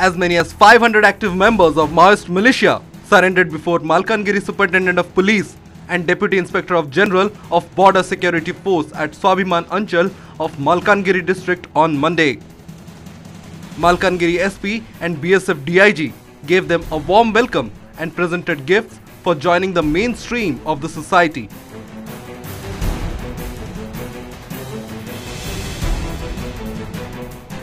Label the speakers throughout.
Speaker 1: As many as 500 active members of Maoist militia surrendered before Malkangiri Superintendent of Police and Deputy Inspector of General of Border Security Force at Swabhiman Anchal of Malkangiri district on Monday. Malkangiri SP and BSF DIG gave them a warm welcome and presented gifts for joining the mainstream of the society.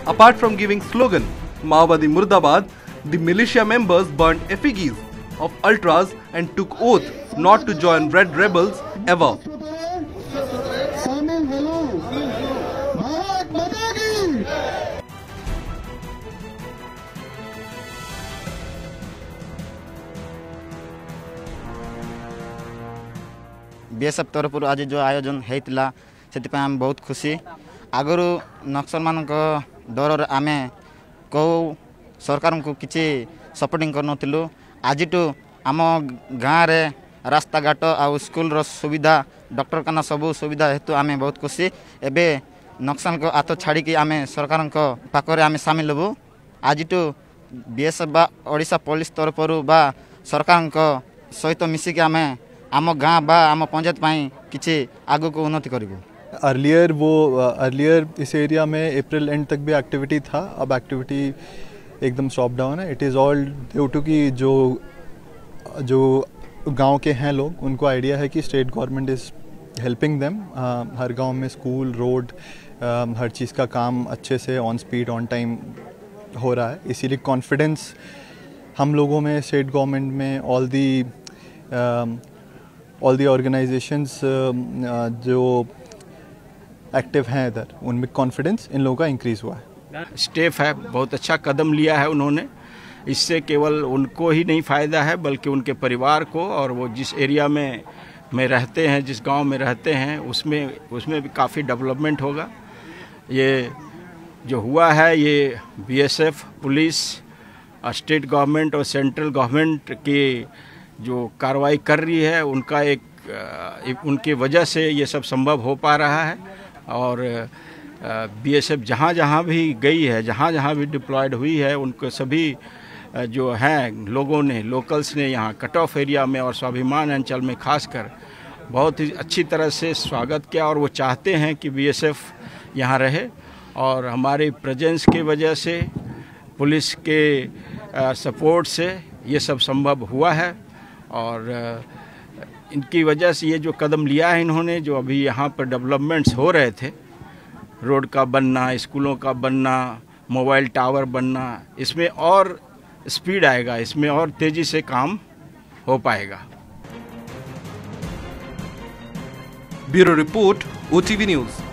Speaker 1: Apart from giving slogan Maowadi Murdabad, the militia members burned effigies of ultras and took oath not to join red rebels ever.
Speaker 2: BSF ତରଫରୁ ଆଜି ଯେଉଁ ଆୟୋଜନ ହେଇଥିଲା ସେଥିପାଇଁ बहुत खुशी ଖୁସି नक्सल मान डर आमे କେଉଁ ସରକାରଙ୍କୁ କିଛି ସପୋର୍ଟିଂ କରୁନଥିଲୁ। ଆଜିଠୁ ଆମ ଗାଁରେ ରାସ୍ତାଘାଟ ଆଉ ସ୍କୁଲର ସୁବିଧା ଡକ୍ଟରଖାନା ସବୁ ସୁବିଧା ହେତୁ ଆମେ ବହୁତ ଖୁସି। ଏବେ ନକ୍ସଲଙ୍କ ହାତ ଛାଡ଼ିକି ଆମେ ସରକାରଙ୍କ ପାଖରେ ଆମେ ସାମିଲ ହେବୁ। ଆଜିଠୁ ବିଏସ୍ଏଫ୍ ବା ଓଡ଼ିଶା ପୋଲିସ ତରଫରୁ ବା ସରକାରଙ୍କ ସହିତ ମିଶିକି ଆମେ ଆମ ଗାଁ ବା ଆମ ପଞ୍ଚାୟତ ପାଇଁ କିଛି ଆଗକୁ ଉନ୍ନତି କରିବୁ।
Speaker 3: अर्लियर वो अर्लियर इस एरिया में अप्रैल एंड तक भी एक्टिविटी था। अब एक्टिविटी एकदम स्टॉप डाउन है। It is all due to कि जो जो गाँव के हैं लोग, उनको आइडिया है कि state government is helping them हर गाँव में स्कूल रोड हर चीज़ का काम अच्छे से ऑन स्पीड ऑन टाइम हो रहा है। इसीलिए कॉन्फिडेंस हम लोगों में स्टेट गवर्नमेंट में all the all the organisations जो एक्टिव हैं इधर। उनमें कॉन्फिडेंस इन लोगों का इंक्रीज़ हुआ है।
Speaker 4: स्टेप है, बहुत अच्छा कदम लिया है उन्होंने। इससे केवल उनको ही नहीं फ़ायदा है, बल्कि उनके परिवार को और वो जिस एरिया में में रहते हैं, जिस गाँव में रहते हैं, उसमें उसमें भी काफ़ी डेवलपमेंट होगा। ये जो हुआ है, ये बीएसएफ पुलिस, और स्टेट गवर्नमेंट और सेंट्रल गवर्नमेंट की जो कार्रवाई कर रही है, उनका एक उनकी वजह से ये सब संभव हो पा रहा है। और बीएसएफ जहाँ जहाँ भी गई है, जहाँ जहाँ भी डिप्लॉयड हुई है, उनको सभी जो हैं लोगों ने, लोकल्स ने यहाँ कट ऑफ़ एरिया में और स्वाभिमान अंचल में खासकर बहुत ही अच्छी तरह से स्वागत किया और वो चाहते हैं कि बीएसएफ यहाँ रहे और हमारे प्रेजेंस की वजह से, पुलिस के सपोर्ट से ये सब संभव हुआ है और इनकी वजह से ये जो कदम लिया है इन्होंने, जो अभी यहाँ पर डेवलपमेंट्स हो रहे थे, रोड का बनना, स्कूलों का बनना मोबाइल टावर बनना, इसमें और स्पीड आएगा, इसमें और तेज़ी से काम हो पाएगा
Speaker 1: ब्यूरो रिपोर्ट ओटीवी News.